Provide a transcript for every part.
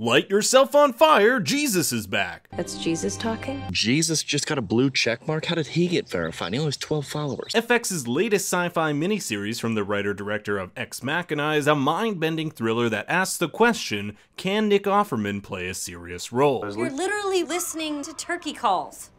Light yourself on fire, Jesus is back. That's Jesus talking? Jesus just got a blue check mark? How did he get verified? He only has 12 followers. FX's latest sci fi miniseries from the writer director of Ex Machina is a mind bending thriller that asks the question can Nick Offerman play a serious role? You're literally listening to turkey calls.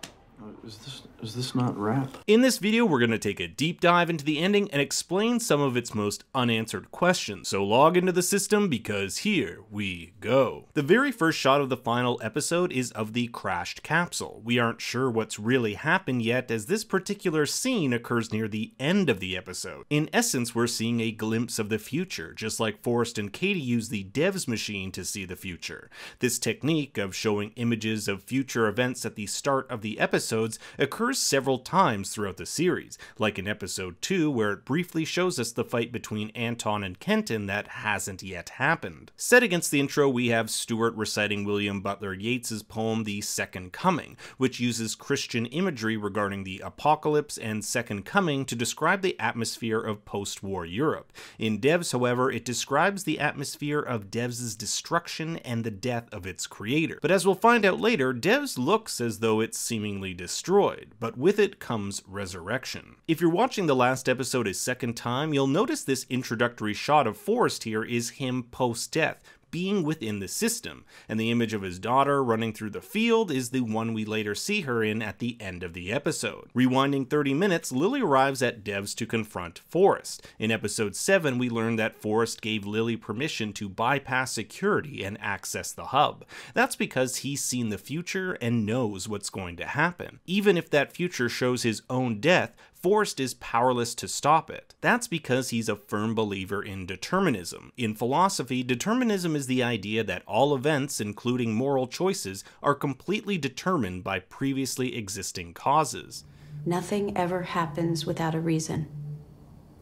Uh, is this is this not rap? In this video, we're going to take a deep dive into the ending and explain some of its most unanswered questions. So log into the system because here we go. The very first shot of the final episode is of the crashed capsule. We aren't sure what's really happened yet as this particular scene occurs near the end of the episode. In essence, we're seeing a glimpse of the future, just like Forest and Katie use the Devs machine to see the future. This technique of showing images of future events at the start of the episodes occurs several times throughout the series, like in episode 2 where it briefly shows us the fight between Anton and Kenton that hasn't yet happened. Set against the intro we have Stewart reciting William Butler Yeats's poem The Second Coming, which uses Christian imagery regarding the apocalypse and second coming to describe the atmosphere of post-war Europe. In Devs, however, it describes the atmosphere of Devs' destruction and the death of its creator. But as we'll find out later, Devs looks as though it's seemingly destroyed, but with it comes resurrection. If you're watching the last episode a second time, you'll notice this introductory shot of Forest here is him post-death, being within the system, and the image of his daughter running through the field is the one we later see her in at the end of the episode. Rewinding 30 minutes, Lily arrives at Devs to confront Forest. In episode 7, we learn that Forest gave Lily permission to bypass security and access the hub. That's because he's seen the future and knows what's going to happen. Even if that future shows his own death, Forest is powerless to stop it. That's because he's a firm believer in determinism. In philosophy, determinism is the idea that all events, including moral choices, are completely determined by previously existing causes. Nothing ever happens without a reason.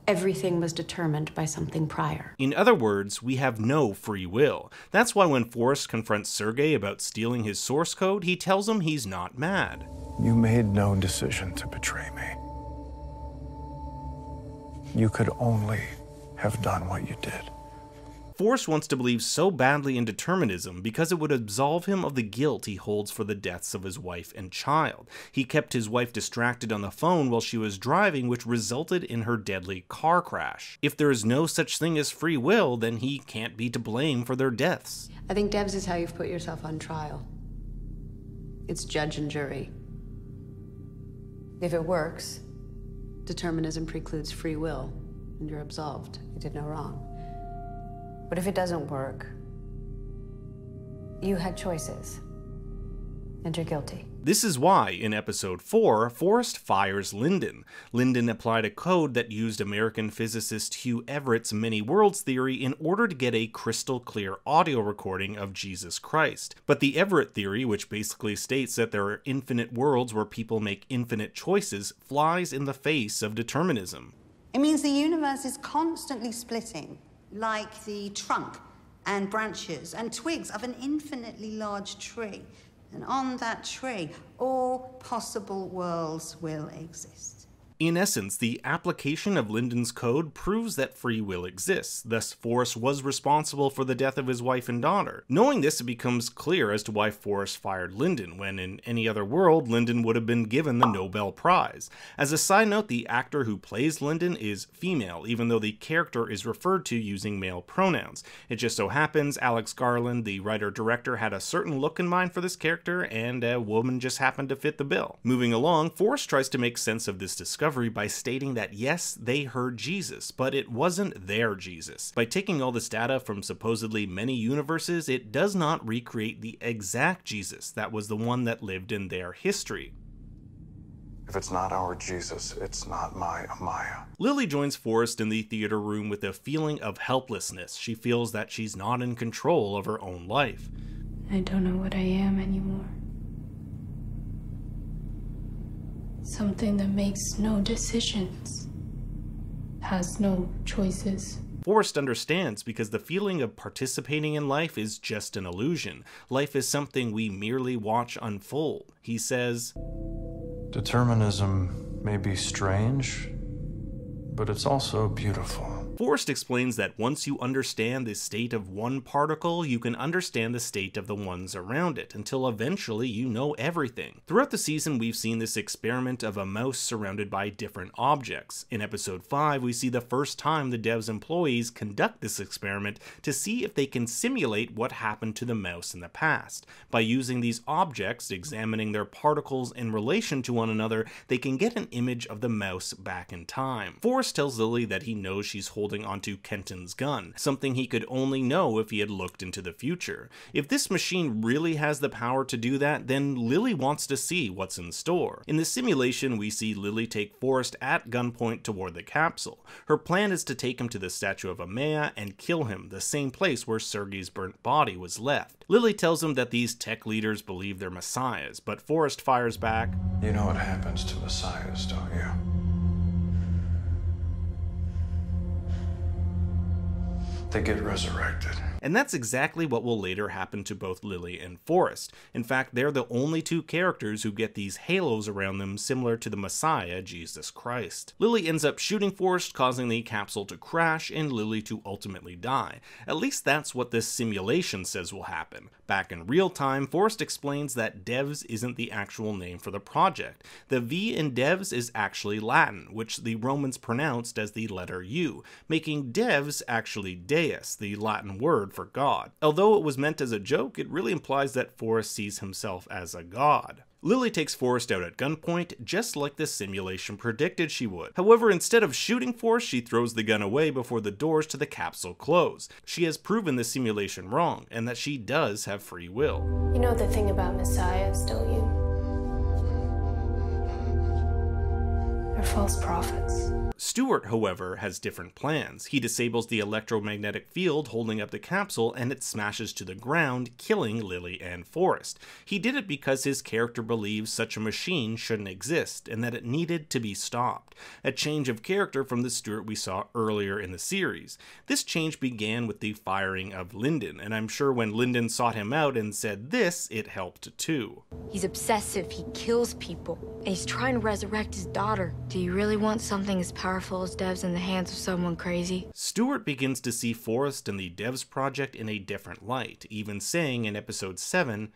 Everything was determined by something prior. In other words, we have no free will. That's why when Forest confronts Sergei about stealing his source code, he tells him he's not mad. You made no decision to betray me. You could only have done what you did. Forest wants to believe so badly in determinism because it would absolve him of the guilt he holds for the deaths of his wife and child. He kept his wife distracted on the phone while she was driving, which resulted in her deadly car crash. If there is no such thing as free will, then he can't be to blame for their deaths. I think Devs is how you've put yourself on trial. It's judge and jury. If it works, determinism precludes free will, and you're absolved. You did no wrong. But if it doesn't work, you had choices, and you're guilty. This is why, in episode 4, Forest fires Lyndon. Lyndon applied a code that used American physicist Hugh Everett's many worlds theory in order to get a crystal clear audio recording of Jesus Christ. But the Everett theory, which basically states that there are infinite worlds where people make infinite choices, flies in the face of determinism. It means the universe is constantly splitting, like the trunk and branches and twigs of an infinitely large tree. And on that tree, all possible worlds will exist. In essence, the application of Lyndon's code proves that free will exists, thus Forest was responsible for the death of his wife and daughter. Knowing this, it becomes clear as to why Forest fired Lyndon, when in any other world, Lyndon would have been given the Nobel Prize. As a side note, the actor who plays Lyndon is female, even though the character is referred to using male pronouns. It just so happens Alex Garland, the writer-director, had a certain look in mind for this character, and a woman just happened to fit the bill. Moving along, Forest tries to make sense of this discovery by stating that yes, they heard Jesus, but it wasn't their Jesus. By taking all this data from supposedly many universes, it does not recreate the exact Jesus that was the one that lived in their history. If it's not our Jesus, it's not my Amaya. Lily joins Forest in the theater room with a feeling of helplessness. She feels that she's not in control of her own life. I don't know what I am anymore. Something that makes no decisions, has no choices. Forest understands because the feeling of participating in life is just an illusion. Life is something we merely watch unfold. He says, Determinism may be strange, but it's also beautiful. Forest explains that once you understand the state of one particle, you can understand the state of the ones around it, until eventually you know everything. Throughout the season, we've seen this experiment of a mouse surrounded by different objects. In episode 5, we see the first time the Devs employees conduct this experiment to see if they can simulate what happened to the mouse in the past. By using these objects, examining their particles in relation to one another, they can get an image of the mouse back in time. Forest tells Lily that he knows she's holding onto Kenton's gun, something he could only know if he had looked into the future. If this machine really has the power to do that, then Lily wants to see what's in store. In the simulation, we see Lily take Forest at gunpoint toward the capsule. Her plan is to take him to the statue of Amaya and kill him, the same place where Sergei's burnt body was left. Lily tells him that these tech leaders believe they're messiahs, but Forest fires back, You know what happens to messiahs, don't you? They get resurrected. And that's exactly what will later happen to both Lily and Forest. In fact, they're the only two characters who get these halos around them similar to the Messiah, Jesus Christ. Lily ends up shooting Forest, causing the capsule to crash and Lily to ultimately die. At least that's what this simulation says will happen. Back in real time, Forest explains that Devs isn't the actual name for the project. The V in Devs is actually Latin, which the Romans pronounced as the letter U, making Devs actually Deus, the Latin word for God. Although it was meant as a joke, it really implies that Forest sees himself as a god. Lily takes Forest out at gunpoint, just like the simulation predicted she would. However, instead of shooting Forest, she throws the gun away before the doors to the capsule close. She has proven the simulation wrong, and that she does have free will. You know the thing about messiahs, don't you? False prophets. Stewart, however, has different plans. He disables the electromagnetic field holding up the capsule and it smashes to the ground, killing Lily and Forest. He did it because his character believes such a machine shouldn't exist and that it needed to be stopped. A change of character from the Stewart we saw earlier in the series. This change began with the firing of Lyndon, and I'm sure when Lyndon sought him out and said this, it helped too. He's obsessive, he kills people, and he's trying to resurrect his daughter. Do you really want something as powerful as Devs in the hands of someone crazy? Stewart begins to see Forest and the Devs project in a different light, even saying in episode 7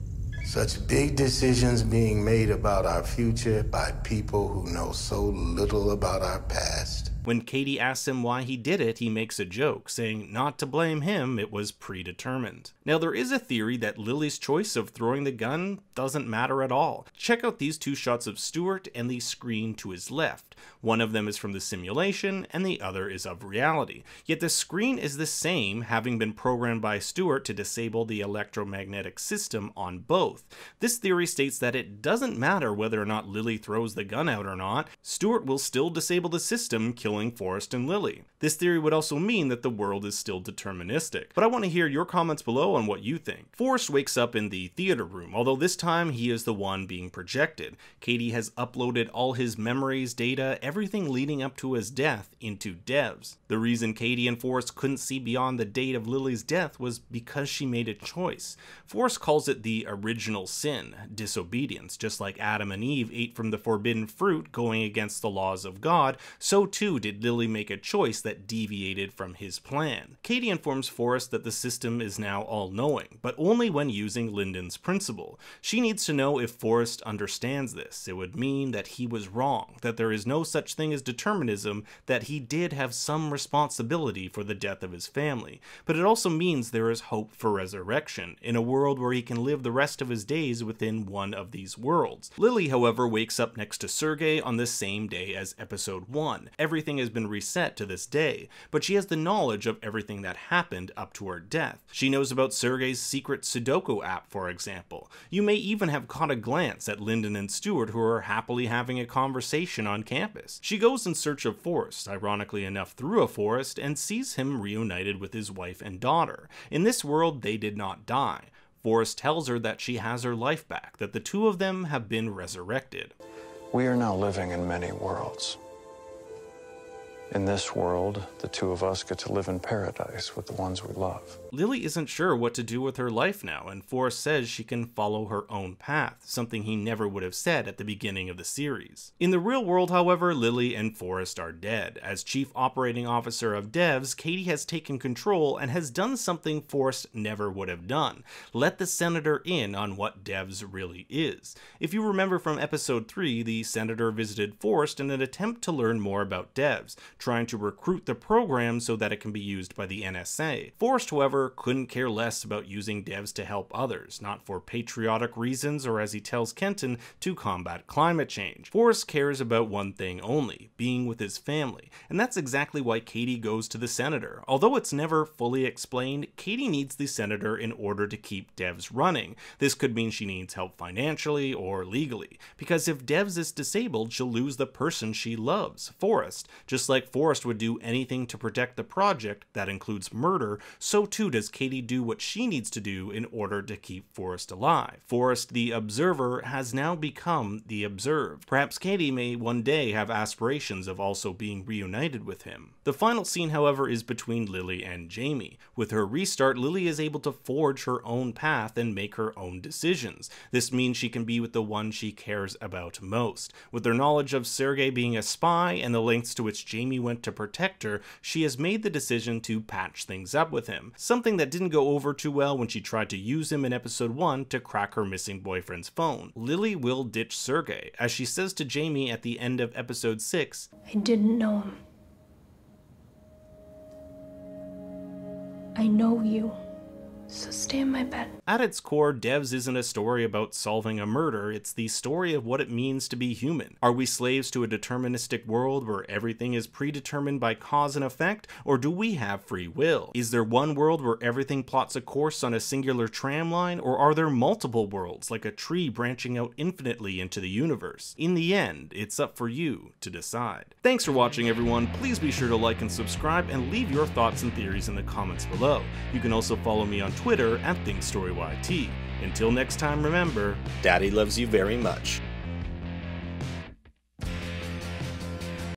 Such big decisions being made about our future by people who know so little about our past. When Katie asks him why he did it, he makes a joke, saying not to blame him, it was predetermined. Now, there is a theory that Lily's choice of throwing the gun doesn't matter at all. Check out these two shots of Stewart and the screen to his left. One of them is from the simulation, and the other is of reality. Yet the screen is the same, having been programmed by Stewart to disable the electromagnetic system on both. This theory states that it doesn't matter whether or not Lily throws the gun out or not, Stewart will still disable the system, killing Forest and Lily. This theory would also mean that the world is still deterministic. But I want to hear your comments below on what you think. Forest wakes up in the theater room, although this time he is the one being projected. Katie has uploaded all his memories, data, everything leading up to his death into devs. The reason Katie and Forest couldn't see beyond the date of Lily's death was because she made a choice. Forest calls it the original sin, disobedience. Just like Adam and Eve ate from the forbidden fruit, going against the laws of God, so too did Lily make a choice that deviated from his plan. Katie informs Forest that the system is now all knowing, but only when using Lyndon's principle. She needs to know if Forrest understands this. It would mean that he was wrong, that there is no such thing as determinism, that he did have some responsibility for the death of his family. But it also means there is hope for resurrection, in a world where he can live the rest of his days within one of these worlds. Lily, however, wakes up next to Sergei on the same day as episode 1. Everything has been reset to this day, but she has the knowledge of everything that happened up to her death. She knows about Sergei's secret Sudoku app, for example. You may even have caught a glance at Lyndon and Stewart who are happily having a conversation on campus. She goes in search of Forest, ironically enough through a forest, and sees him reunited with his wife and daughter. In this world, they did not die. Forest tells her that she has her life back, that the two of them have been resurrected. We are now living in many worlds. In this world, the two of us get to live in paradise with the ones we love. Lily isn't sure what to do with her life now, and Forest says she can follow her own path, something he never would have said at the beginning of the series. In the real world, however, Lily and Forest are dead. As Chief Operating Officer of Devs, Katie has taken control and has done something Forest never would have done let the Senator in on what Devs really is. If you remember from episode 3, the Senator visited Forest in an attempt to learn more about Devs, trying to recruit the program so that it can be used by the NSA. Forest, however, couldn't care less about using devs to help others, not for patriotic reasons or as he tells Kenton, to combat climate change. Forest cares about one thing only, being with his family, and that's exactly why Katie goes to the Senator. Although it's never fully explained, Katie needs the Senator in order to keep devs running. This could mean she needs help financially or legally, because if devs is disabled, she'll lose the person she loves, Forest, just like Forest would do anything to protect the project, that includes murder, so too does Katie do what she needs to do in order to keep Forest alive. Forest, the observer, has now become the observed. Perhaps Katie may one day have aspirations of also being reunited with him. The final scene, however, is between Lily and Jamie. With her restart, Lily is able to forge her own path and make her own decisions. This means she can be with the one she cares about most. With their knowledge of Sergei being a spy and the lengths to which Jamie went to protect her, she has made the decision to patch things up with him, something that didn't go over too well when she tried to use him in episode 1 to crack her missing boyfriend's phone. Lily will ditch Sergei, as she says to Jamie at the end of episode 6 I didn't know him. I know you. So stay in my bed. At its core, Devs isn't a story about solving a murder, it's the story of what it means to be human. Are we slaves to a deterministic world where everything is predetermined by cause and effect, or do we have free will? Is there one world where everything plots a course on a singular tram line, or are there multiple worlds, like a tree branching out infinitely into the universe? In the end, it's up for you to decide. Thanks for watching, everyone. Please be sure to like and subscribe, and leave your thoughts and theories in the comments below. You can also follow me on Twitter at Until next time, remember, Daddy loves you very much.